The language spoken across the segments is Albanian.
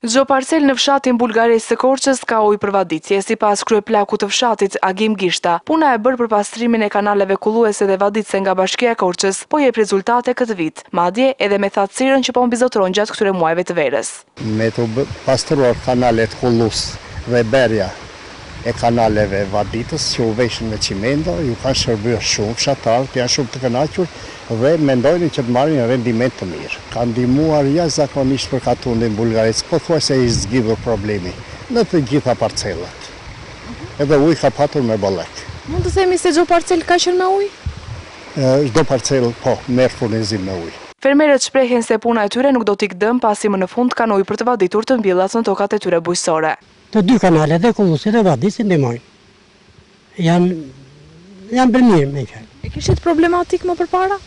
Çdo parcelë në fshatin Bulgarec të Korçës ka ujë për vaditje, sipas kryeplakut të fshatit, Agim Gishta. Puna e bërë për pastrimin e kanaleve kulluese dhe vaditëse nga Bashkia e Korçës po jep rezultate këtë vit, madje edhe me thatësirën që po mbizotëron gjatë këtyre muajve të verës. Me të pastruar kanalet kullues dhe bërja, e kanaleve vaditës që u veshën me çimendo, u kanë shërbyer shumë fshatarët, janë shumë të kënaqur dhe mendojnë që të marrin rendiment të mirë. Ka ndihmuar jashtëzakonisht për katundin Bulgarec, pothuajse është zgjidhur problemi në të gjitha parcelat. Edhe ujë ka patur me bollek. Mund të themi se çdo parcelë ka qenë me ujë? Çdo parcelë, po, merr furnizim me ujë. Fermerët shprehen se puna e tyre nuk do t'ikë dëm pasi më në fund kanë ujë për të vaditur të mbjellat në tokat e tyre bujqësore. Të dy kanalet dhe kulluesi dhe vaditësi ndihmojnë. Janë bërë mirë me fjalë. E kishit problematik më përpara?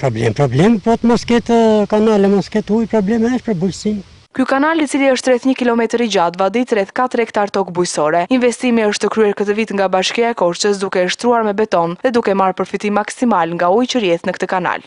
Problem, problem, po të mos ketë kanale, mos ketë ujë, problem është për bujqësinë. Ky kanal i cili është rreth një kilometër i gjatë vadit rreth katër hektarë tokë bujqësore. Investimi është kryer këtë vit nga Bashkia e Korçës duke e shtruar me beton dhe duke marrë përfitim maksimal nga uji që rrjedh në këtë kanal.